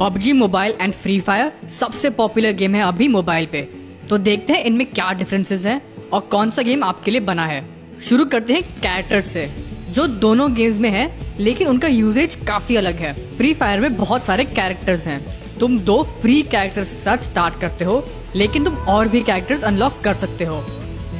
PUBG mobile and free fire सबसे popular game है अभी मोबाइल पे। तो देखते हैं इनमें क्या डिफरेंसेस हैं और कौन सा गेम आपके लिए बना है। शुरू करते हैं कैरेक्टर्स से, जो दोनों गेम्स में है, लेकिन उनका यूजेज काफ़ी अलग है। फ्री फायर में बहुत सारे कैरेक्टर्स हैं। तुम दो फ्री कैरेक्टर्स के साथ स्टार्ट करते हो, लेकिन तुम और भी कैरेक्टर्स अनलॉक कर सकते हो।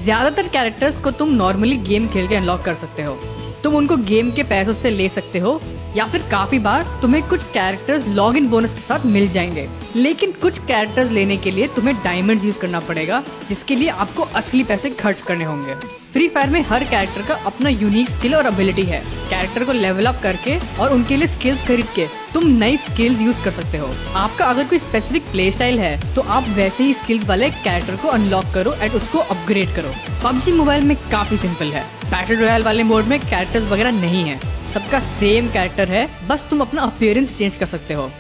ज़्यादातर कैरेक्टर्स को तुम नॉर्मली गेम खेल के अनलॉक कर सकते हो। तुम उनको गेम के पैसों से ले सकते हो या फिर काफ़ी बार तुम्हें कुछ कैरेक्टर्स लॉग इन बोनस के साथ मिल जाएँगे। लेकिन कुछ कैरेक्टर्स लेने के लिए तुम्हें डायमंड यूज़ करना पड़ेगा, जिसके लिए आपको असली पैसे खर्च करने होंगे। फ्री फायर में हर कैरेक्टर का अपना यूनिक स्किल और एबिलिटी है। कैरेक्टर को लेवल अप करके और उनके लिए स्किल्स खरीद के तुम नई स्किल्स यूज़ कर सकते हो। आपका अगर कोई स्पेसिफिक प्ले स्टाइल है तो आप वैसे ही स्किल्स वाले कैरेक्टर को अनलॉक करो एंड उसको अपग्रेड करो। पबजी मोबाइल में काफ़ी सिंपल है। बैटल रॉयल वाले मोड में कैरेक्टर्स वगैरह नहीं है। सबका सेम कैरेक्टर है, बस तुम अपना अपियरेंस चेंज कर सकते हो।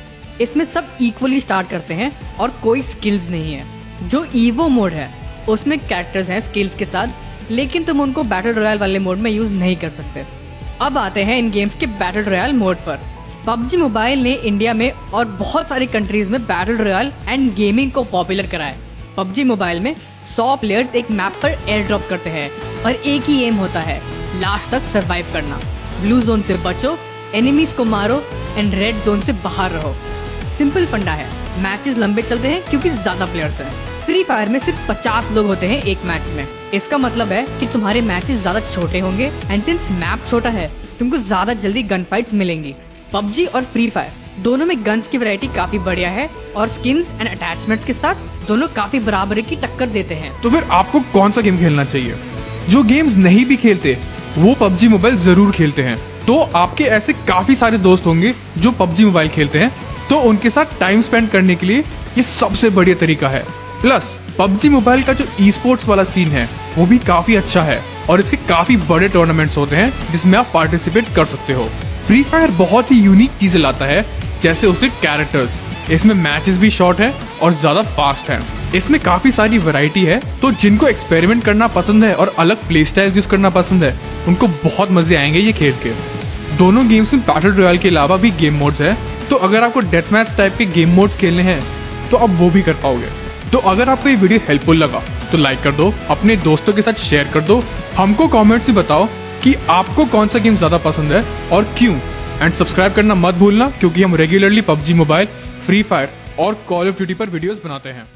इसमें सब इक्वली स्टार्ट करते हैं और कोई स्किल्स नहीं है। जो ईवो मोड है, उसमें कैरेक्टर्स हैं स्किल्स के साथ, लेकिन तुम उनको बैटल रॉयल वाले मोड में यूज़ नहीं कर सकते। अब आते हैं इन गेम्स के बैटल रॉयल मोड पर। पबजी मोबाइल ने इंडिया में और बहुत सारी कंट्रीज़ में बैटल रॉयल एंड गेमिंग को पॉपुलर कराया पबजी मोबाइल में 100 प्लेयर्स एक मैप पर एयर ड्रॉप करते हैं और एक ही एम होता है लास्ट तक सरवाइव करना। ब्लू जोन से बचो एनिमीज को मारो एंड रेड जोन से बाहर रहो। सिंपल फंडा है। मैचेस लंबे चलते हैं क्योंकि ज़्यादा प्लेयर्स हैं। फ्री फायर में सिर्फ़ 50 लोग होते हैं एक मैच में। इसका मतलब है कि तुम्हारे मैचेस ज़्यादा छोटे होंगे एंड सिंस मैप छोटा है, तुमको ज़्यादा जल्दी गन फाइट्स मिलेंगी। पबजी और फ्री फायर दोनों में गन्स की वैरायटी काफ़ी बढ़िया है, और स्किन्स एंड अटैचमेंट्स के साथ दोनों काफ़ी बराबरी की टक्कर देते हैं। तो फिर आपको कौन सा गेम खेलना चाहिए? जो गेम्स नहीं भी खेलते वो पबजी मोबाइल ज़रूर खेलते हैं। तो आपके ऐसे काफ़ी सारे दोस्त होंगे जो पबजी मोबाइल खेलते हैं। तो उनके साथ टाइम स्पेंड करने के लिए ये सबसे बढ़िया तरीका है। प्लस पबजी मोबाइल का जो ई स्पोर्ट्स वाला सीन है, वो भी काफ़ी अच्छा है और इसके काफ़ी बड़े टूर्नामेंट्स होते हैं, जिसमें आप पार्टिसिपेट कर सकते हो। फ्री फायर बहुत ही यूनिक चीज़ें लाता है, जैसे उसके कैरेक्टर्स इसमें मैचेस भी शॉर्ट है और ज़्यादा फास्ट है। इसमें काफ़ी सारी वैरायटी है तो जिनको एक्सपेरिमेंट करना पसंद है और अलग प्ले स्टाइल यूज़ करना पसंद है, उनको बहुत मज़े आएँगे ये खेल के। दोनों गेम्स में बैटल रॉयल के अलावा भी गेम मोड्स है तो अगर आपको डेथ मैच टाइप के गेम मोड्स खेलने हैं तो आप वो भी कर पाओगे। तो अगर आपको ये वीडियो हेल्पफुल लगा तो लाइक कर दो, अपने दोस्तों के साथ शेयर कर दो, हमको कमेंट्स में बताओ कि आपको कौन सा गेम ज़्यादा पसंद है और क्यों। एंड सब्सक्राइब करना मत भूलना, क्योंकि हम regularly PUBG mobile free fire और कॉल ऑफ़ ड्यूटी पर वीडियोस बनाते हैं।